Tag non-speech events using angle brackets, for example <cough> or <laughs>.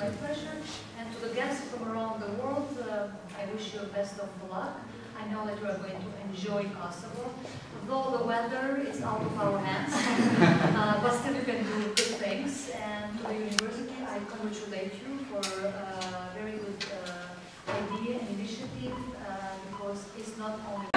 my pleasure. And to the guests from around the world, uh, I wish you best of luck. I know that you are going to enjoy Kosovo, though the weather is out of our hands. <laughs> uh, but still, you can do good things. And to the university, I congratulate you for a very good uh, idea and initiative, uh, because it's not only